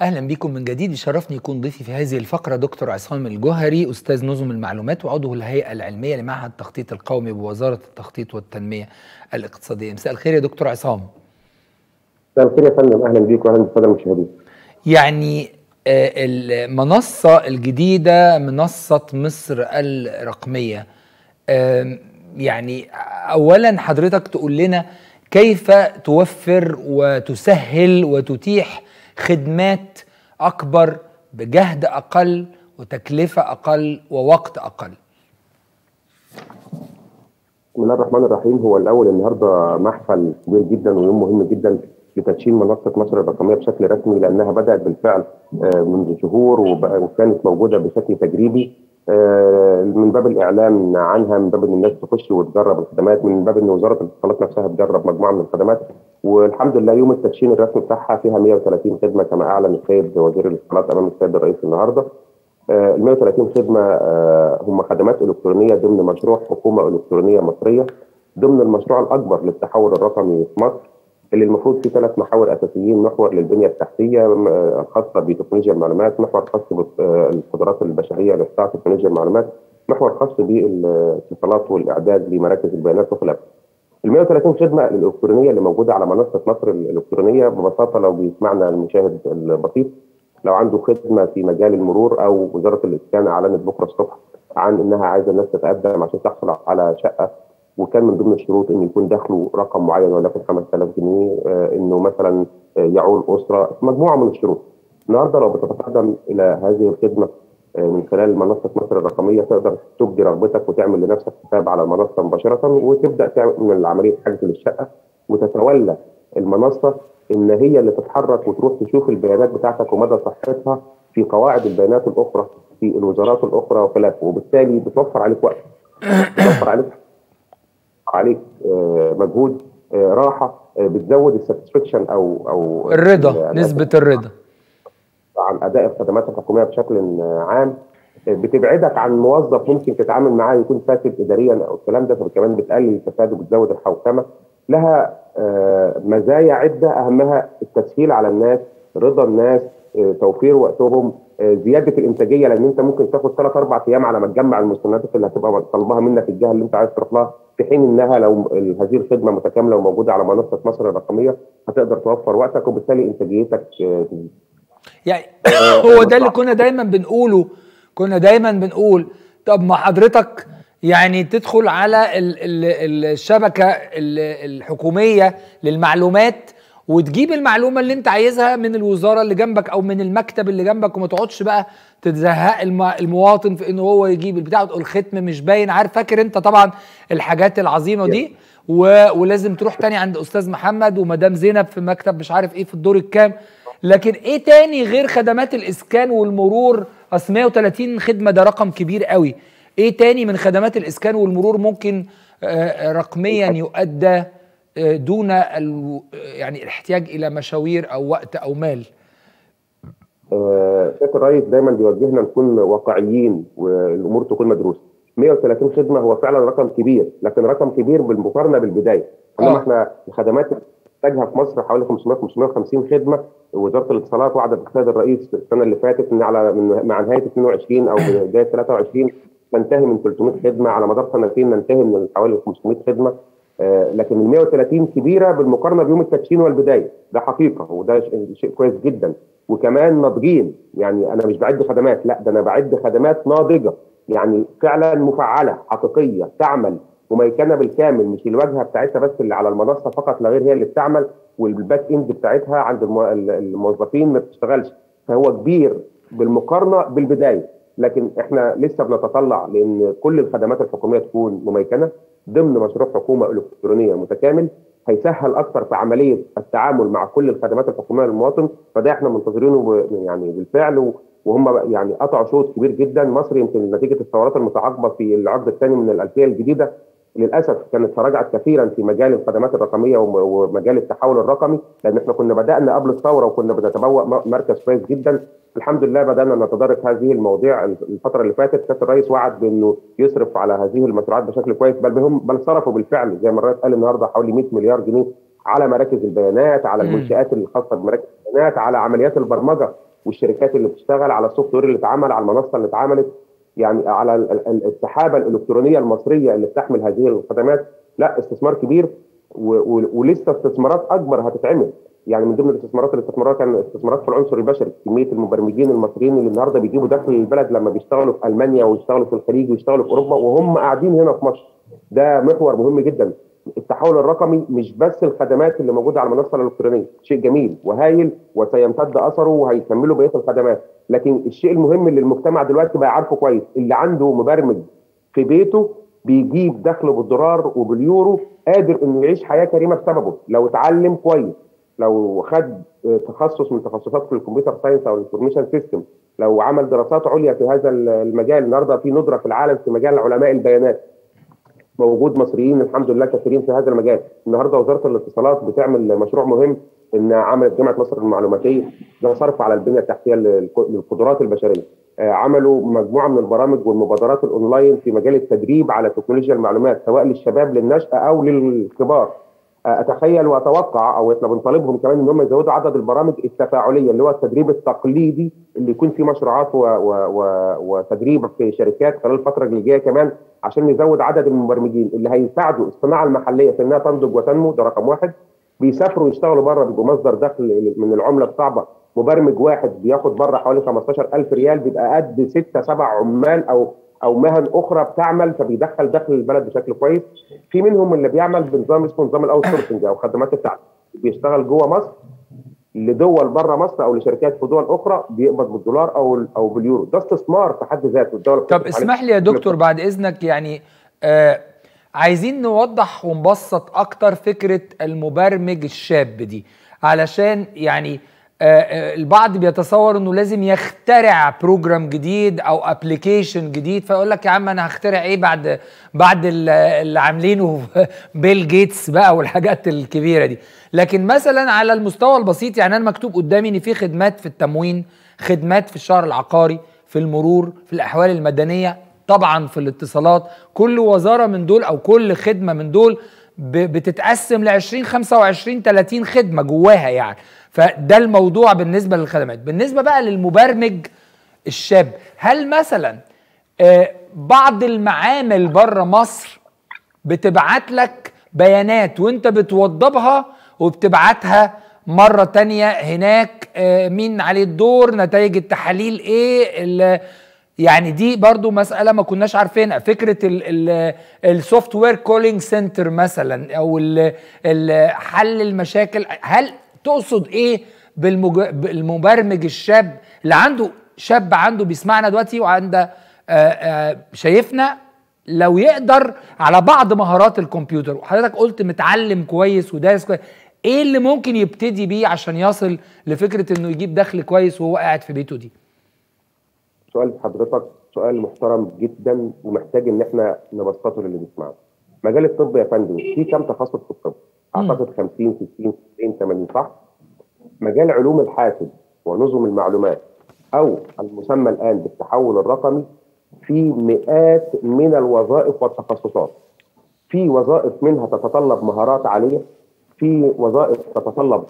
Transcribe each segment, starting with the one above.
أهلا بكم من جديد. يشرفني يكون ضيفي في هذه الفقرة دكتور عصام الجوهري أستاذ نظم المعلومات وعضو الهيئة العلمية لمعهد التخطيط القومي بوزارة التخطيط والتنمية الاقتصادية. مساء الخير يا دكتور عصام. مساء الخير يا فندم. أهلا بيك واهلا بالساده المشاهدين يعني آه، المنصة الجديدة منصة مصر الرقمية. يعني اولا حضرتك تقول لنا كيف توفر وتسهل وتتيح خدمات أكبر بجهد أقل وتكلفة أقل ووقت أقل. بسم الله الرحمن الرحيم. هو الأول النهارده محفل كبير جدا ويوم مهم جدا لتدشين منصة مصر الرقمية بشكل رسمي لأنها بدأت بالفعل آه، منذ شهور وكانت موجودة بشكل تجريبي آه، من باب الاعلان عنها من باب إن الناس تخش وتجرب الخدمات من باب إن وزارة الاتصالات نفسها تجرب مجموعة من الخدمات. والحمد لله يوم التدشين الرسمي بتاعها فيها 130 خدمة كما اعلن السيد وزير الاتصالات أمام السيد الرئيس النهارده. آه، ال 130 خدمة آه، هم خدمات إلكترونية ضمن مشروع حكومة إلكترونية مصرية ضمن المشروع الأكبر للتحول الرقمي في مصر اللي المفروض فيه ثلاث محاور أساسيين محور للبنية التحتية آه، الخاصه بتكنولوجيا المعلومات محور خاص بالقدرات البشرية لقطاع تكنولوجيا المعلومات محور خاص بالإتصالات والإعداد لمراكز البيانات وخلافه. ال 130 خدمة الإلكترونية اللي موجودة على منصة مصر الإلكترونية ببساطة لو بيسمعنا المشاهد البسيط لو عنده خدمة في مجال المرور أو وزارة الاسكان أعلنت بكرة الصبح عن إنها عايزة الناس تتقدم عشان تحصل على شقة وكان من ضمن الشروط إن يكون دخله رقم معين وليكن 5000 جنيه آه، إنه مثلا آه، يعول أسرة مجموعة من الشروط. النهارده لو بتتقدم إلى هذه الخدمة من خلال منصة مصر الرقمية تقدر تبدي رغبتك وتعمل لنفسك حساب على المنصه مباشرة وتبدأ تعمل عملية حجز للشقة وتتولى المنصة إن هي اللي تتحرك وتروح تشوف البيانات بتاعتك ومدى صحتها في قواعد البيانات الأخرى في الوزارات الأخرى وخلافه وبالتالي بتوفر عليك وقت بتوفر عليك عليك آه، مجهود آه، راحة آه، بتزود الساتسفكشن أو أو الرضا ال- نسبة الرضا. عن أداء الخدمات الحكومية بشكل عام بتبعدك عن موظف ممكن تتعامل معاه يكون فاسد اداريا أو الكلام ده فكمان بتقلل الفساد وبتزود الحوكمه لها آه، مزايا عدة أهمها التسهيل على الناس رضا الناس آه، توفير وقتهم آه، زيادة الإنتاجية لأن أنت ممكن تاخد ثلاث أربع أيام على ما تجمع المستندات اللي هتبقى طالباها منك الجهة اللي أنت عايز تروح لها في حين إنها لو هذه الخدمة متكاملة وموجودة على منصة مصر الرقمية هتقدر توفر وقتك وبالتالي إنتاجيتك. يعني هو ده اللي كنا دايما بنقوله كنا دايما بنقول طب ما حضرتك يعني تدخل على ال ال الشبكة ال الحكومية للمعلومات وتجيب المعلومة اللي انت عايزها من الوزارة اللي جنبك أو من المكتب اللي جنبك وما تقعدش بقى تزهق الم- المواطن في انه هو يجيب البتاع وتقول ختم مش باين. عارف فاكر انت طبعا الحاجات العظيمة دي؟ و... ولازم تروح تاني عند أستاذ محمد ومدام زينب في مكتب مش عارف إيه في الدور الكام. لكن إيه تاني غير خدمات الإسكان والمرور؟ أصل 130 خدمة ده رقم كبير قوي. إيه تاني من خدمات الإسكان والمرور ممكن آه، رقميا يؤدى آه، دون ال- يعني الاحتياج إلى مشاوير أو وقت أو مال؟ آه، سياده الرئيس دايما بيوجهنا نكون واقعيين والأمور تكون مدروسة. 130 خدمة هو فعلا رقم كبير لكن رقم كبير بالمقارنة بالبداية. انما آه. إحنا الخدمات محتاجها في مصر حوالي 500 550 خدمة. وزارة الاتصالات وعدت السيد الرئيس السنة اللي فاتت إن على من مع نهاية 22 أو بداية 23 تنتهي من 300 خدمة. على مدار سنتين ننتهي من حوالي 500 خدمة. آه، لكن ال 130 كبيرة بالمقارنة بيوم التدشين والبداية. ده حقيقة وده شيء كويس جدا. وكمان ناضجين. يعني أنا مش بعد خدمات لأ ده أنا بعد خدمات ناضجة. يعني فعلا مفعلة حقيقية تعمل مميكنه بالكامل مش الواجهة بتاعتها بس اللي على المنصة فقط لا غير هي اللي بتعمل والباك إند بتاعتها عند المو- ال- الموظفين ما بتشتغلش. فهو كبير بالمقارنة بالبداية. لكن إحنا لسه بنتطلع لأن كل الخدمات الحكومية تكون مميكنة. ضمن مشروع حكومة إلكترونية متكامل هيسهل أكثر في عملية التعامل مع كل الخدمات الحكومية للمواطن. فده إحنا منتظرينه يعني بالفعل وهم يعني قطعوا شوط كبير جدا. مصر يمكن نتيجة الثورات المتعاقبة في العقد الثاني من الألفية الجديدة. للأسف كانت تراجعت كثيرا في مجال الخدمات الرقمية وم- ومجال التحول الرقمي لأن إحنا كنا بدأنا قبل الثورة وكنا بنتبوأ مركز كويس جدا. الحمد لله بدأنا نتدارك هذه المواضيع الفترة اللي فاتت. كابتن الرئيس وعد بأنه يصرف على هذه المشروعات بشكل كويس بل بهم بل صرفوا بالفعل. زي ما الرئيس قال النهارده حوالي 100 مليار جنيه على مراكز البيانات على. المنشآت الخاصة بمراكز البيانات على عمليات البرمجة والشركات اللي بتشتغل على السوفت وير اللي اتعمل على المنصة اللي اتعملت. يعني على السحابة الإلكترونية المصرية اللي بتحمل هذه الخدمات لا استثمار كبير ولسه استثمارات أكبر هتتعمل. يعني من ضمن الاستثمارات اللي استثمروها كان استثمارات في العنصر البشري كمية المبرمجين المصريين اللي النهارده بيجيبوا دخل للبلد لما بيشتغلوا في ألمانيا ويشتغلوا في الخليج ويشتغلوا في أوروبا وهم قاعدين هنا في مصر. ده محور مهم جدا. التحول الرقمي مش بس الخدمات اللي موجودة على المنصة الإلكترونية شيء جميل وهايل وسيمتد أثره وهيكملوا بقية الخدمات. لكن الشيء المهم اللي المجتمع دلوقتي بقى عارفه كويس اللي عنده مبرمج في بيته بيجيب دخله بالدولار وباليورو قادر إنه يعيش حياة كريمة بسببه. لو اتعلم كويس لو خد تخصص من تخصصات في ال computer science أو ال information system لو عمل دراسات عليا في هذا المجال النهارده في ندرة في العالم في مجال علماء البيانات موجود مصريين الحمد لله كثيرين في هذا المجال. النهارده وزارة الاتصالات بتعمل مشروع مهم إن عملت جامعة مصر المعلوماتية. ده صرف على البنية التحتية للقدرات البشرية. عملوا مجموعة من البرامج والمبادرات الأونلاين في مجال التدريب على تكنولوجيا المعلومات سواء للشباب للنشأة أو للكبار. أتخيل وأتوقع أو إحنا بنطالبهم كمان إن هم يزودوا عدد البرامج التفاعلية اللي هو التدريب التقليدي اللي يكون فيه مشروعات وتدريب في شركات خلال الفترة اللي جاية كمان عشان نزود عدد المبرمجين اللي هيساعدوا الصناعة المحلية في إنها تنضج وتنمو ده رقم واحد. بيسافروا يشتغلوا بره بيبقوا مصدر دخل من العملة الصعبة. مبرمج واحد بياخد بره حوالي 15000 ريال بيبقى قد 6 7 عمال أو أو مهن أخرى بتعمل فبيدخل دخل البلد بشكل كويس. في منهم اللي بيعمل بنظام اسمه نظام ال outsourcing أو خدمات التعليم. بيشتغل جوه مصر لدول بره مصر أو لشركات في دول أخرى بيقبض بالدولار أو أو باليورو. ده استثمار في حد ذاته. الدولة طب اسمح لي يا دكتور بعد إذنك يعني آه عايزين نوضح ونبسط أكتر فكرة المبرمج الشاب دي. علشان يعني البعض بيتصور إنه لازم يخترع program جديد أو application جديد. فيقول لك يا عم أنا هخترع إيه بعد بعد اللي عاملينه بيل جيتس بقى والحاجات الكبيرة دي. لكن مثلا على المستوى البسيط يعني أنا مكتوب قدامي إن في خدمات في التموين خدمات في الشهر العقاري في المرور في الأحوال المدنية طبعا في الاتصالات. كل وزارة من دول أو كل خدمة من دول بتتقسم ل 20 25 30 خدمة جواها يعني. فده الموضوع بالنسبة للخدمات. بالنسبة بقى للمبرمج الشاب هل مثلا بعض المعامل بره مصر بتبعت لك بيانات وانت بتوضبها وبتبعتها مرة تانية هناك مين عليه الدور نتائج التحاليل إيه يعني دي برضو مسألة ما كناش عارفينها. فكرة ال software calling center مثلا أو حل المشاكل هل تقصد إيه بالمبرمج الشاب اللي عنده شاب عنده بيسمعنا دلوقتي وعنده شايفنا؟ لو يقدر على بعض مهارات الكمبيوتر وحضرتك قلت متعلم كويس ودارس كويس إيه اللي ممكن يبتدي بيه عشان يصل لفكرة إنه يجيب دخل كويس وهو قاعد في بيته دي؟ سؤال حضرتك سؤال محترم جدا ومحتاج إن إحنا نبسطه للي بيسمعنا مجال الطب يا فندم في كم تخصص في الطب؟ أعتقد 50 60 70 80 صح؟ مجال علوم الحاسب ونظم المعلومات أو المسمى الآن بالتحول الرقمي في مئات من الوظائف والتخصصات. في وظائف منها تتطلب مهارات عالية في وظائف تتطلب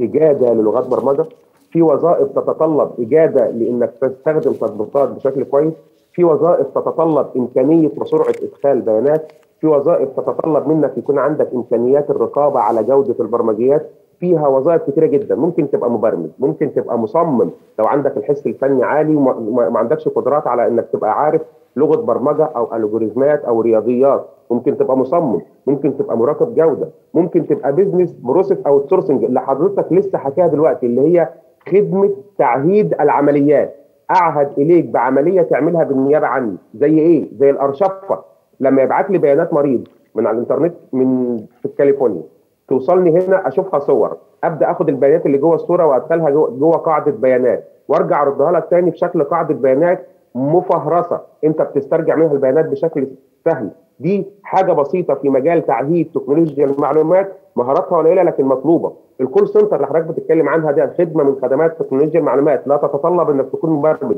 إجادة للغات برمجة في وظائف تتطلب إجادة لإنك تستخدم تطبيقات بشكل كويس. في وظائف تتطلب إمكانية وسرعة إدخال بيانات. في وظائف تتطلب منك يكون عندك إمكانيات الرقابة على جودة البرمجيات. فيها وظائف كثيره جدا. ممكن تبقى مبرمج ممكن تبقى مصمم. لو عندك الحس الفني عالي وما عندكش قدرات على إنك تبقى عارف لغة برمجة أو ألجوريزمات أو رياضيات. ممكن تبقى مصمم ممكن تبقى مراقب جودة. ممكن تبقى business process outsourcing اللي حضرتك لسه حكاها دلوقتي اللي هي خدمة تعهيد العمليات. أعهد إليك بعملية تعملها بالنيابة عني. زي إيه؟ زي الأرشفة. لما يبعت لي بيانات مريض من على الإنترنت من في كاليفورنيا توصلني هنا أشوفها صور. أبدأ آخد البيانات اللي جوه الصورة وأدخلها جوه, قاعدة بيانات. وأرجع أردها لك تاني في شكل قاعدة بيانات مفهرسة. أنت بتسترجع منها البيانات بشكل سهل. دي حاجة بسيطة في مجال تعهيد تكنولوجيا المعلومات مهاراتها قليلة لكن مطلوبة. الكول سنتر اللي حضرتك بتتكلم عنها دي خدمة من خدمات تكنولوجيا المعلومات. لا تتطلب إنك تكون مبرمج.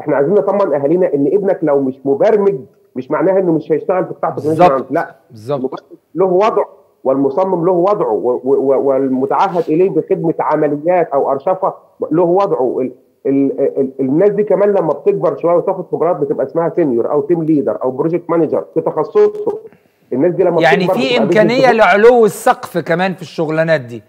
إحنا عايزين نطمن أهالينا إن ابنك لو مش مبرمج مش معناها إنه مش هيشتغل في قطاع تكنولوجيا لا. بالظبط. له وضع والمصمم له وضعه والمتعهد إليه بخدمة عمليات أو أرشفة له وضعه. الناس دي كمان لما بتكبر شوية وتاخد خبرات بتبقى اسمها senior أو team leader أو project manager في تخصصه الناس دي لما يعني في إمكانية لعلو السقف كمان في الشغلانات دي.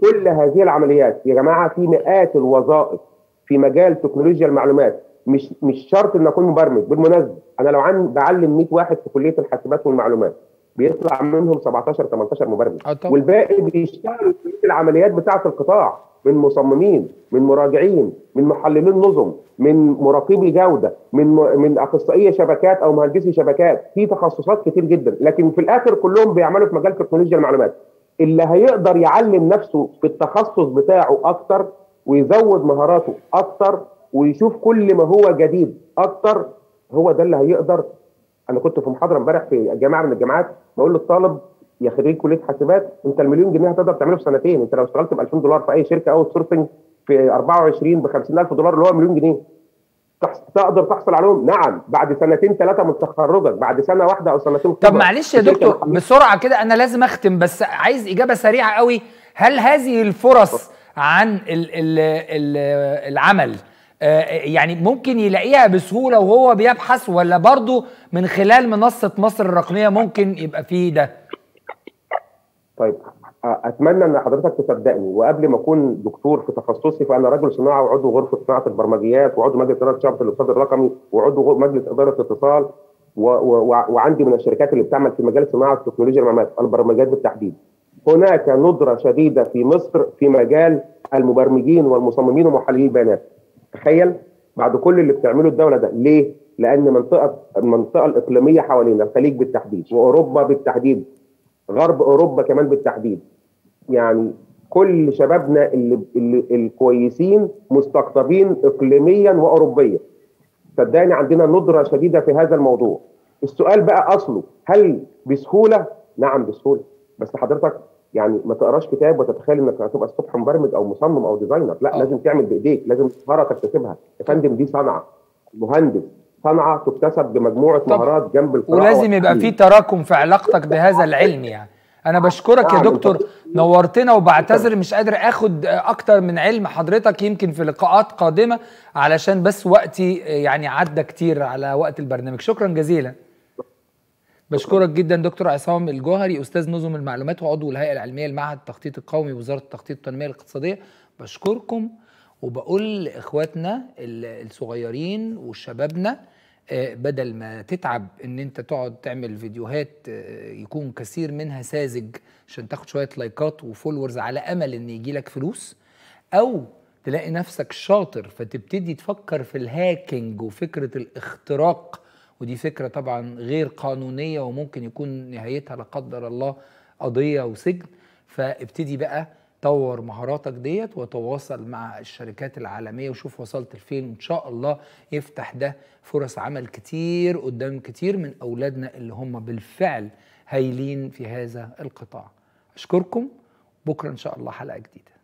كل هذه العمليات يا جماعة في مئات الوظائف في مجال تكنولوجيا المعلومات. مش مش شرط إن أكون مبرمج. بالمناسبة أنا لو عن بعلم 100 واحد في كلية الحاسبات والمعلومات بيطلع منهم 17 18 مبرمج. والباقي بيشتغل في العمليات بتاعة القطاع. من مصممين من مراجعين من محللين نظم من مراقبي جودة من من اخصائيه شبكات أو مهندسي شبكات. في تخصصات كتير جدا لكن في الآخر كلهم بيعملوا في مجال تكنولوجيا المعلومات. اللي هيقدر يعلم نفسه في التخصص بتاعه أكتر ويزود مهاراته أكتر ويشوف كل ما هو جديد أكتر هو ده اللي هيقدر. أنا كنت في محاضرة امبارح في جامعة من الجامعات بقول للطالب يا خريج كلية حاسبات أنت المليون جنيه هتقدر تعمله في سنتين. أنت لو اشتغلت ب 2000 دولار في أي شركة أو سورسنج في 24 ب 50000 دولار اللي هو مليون جنيه تقدر تحصل عليهم؟ نعم. بعد سنتين ثلاثة من تخرجك بعد سنة واحدة أو سنتين طب معلش يا دكتور بسرعة كده أنا لازم أختم بس عايز إجابة سريعة قوي. هل هذه الفرص عن ال ال ال العمل يعني ممكن يلاقيها بسهولة وهو بيبحث ولا برضه من خلال منصة مصر الرقمية ممكن يبقى فيه ده؟ طيب أتمنى إن حضرتك تصدقني وقبل ما أكون دكتور في تخصصي فأنا رجل صناعة وعضو غرفة صناعة البرمجيات وعضو مجلس إدارة شعبه الاقتصاد الرقمي وعضو مجلس إدارة اتصال و و وعندي من الشركات اللي بتعمل في مجال صناعة تكنولوجيا المعلومات البرمجيات بالتحديد. هناك ندرة شديدة في مصر في مجال المبرمجين والمصممين ومحللي البيانات. تخيل بعد كل اللي بتعمله الدولة ده ليه؟ لأن منطقة المنطقة الإقليمية حوالينا الخليج بالتحديد وأوروبا بالتحديد غرب أوروبا كمان بالتحديد. يعني كل شبابنا اللي, اللي الكويسين مستقطبين اقليميا واوروبيا. صدقني عندنا ندرة شديدة في هذا الموضوع. السؤال بقى أصله هل بسهولة؟ نعم بسهولة. بس حضرتك يعني ما تقراش كتاب وتتخيل إنك هتبقى الصبح مبرمج أو مصمم أو ديزاينر. لا أوه. لازم تعمل بإيديك لازم مهاره تكتسبها يا فندم دي صنعة. مهندس. صنعة تكتسب بمجموعة مهارات جنب القراءة ولازم يبقى في تراكم في علاقتك بهذا العلم يعني. أنا بشكرك يا دكتور. نورتنا وبعتذر مش قادر آخد أكتر من علم حضرتك يمكن في لقاءات قادمة علشان بس وقتي يعني عدى كتير على وقت البرنامج. شكرا جزيلا. بشكرك جدا دكتور عصام الجوهري أستاذ نظم المعلومات وعضو الهيئة العلمية لمعهد التخطيط القومي وزاره التخطيط والتنميه الاقتصادية. بشكركم. وبقول لإخواتنا الصغيرين وشبابنا بدل ما تتعب إن أنت تقعد تعمل فيديوهات يكون كثير منها ساذج عشان تاخد شوية لايكات و followers على أمل إن يجي لك فلوس أو تلاقي نفسك شاطر فتبتدي تفكر في ال hacking وفكرة الاختراق. ودي فكرة طبعا غير قانونية وممكن يكون نهايتها لا قدر الله قضية وسجن. فابتدي بقى طور مهاراتك ديت وتواصل مع الشركات العالمية وشوف وصلت لفين. وإن شاء الله يفتح ده فرص عمل كتير قدام كتير من أولادنا اللي هم بالفعل هايلين في هذا القطاع. أشكركم. بكرة إن شاء الله حلقة جديدة.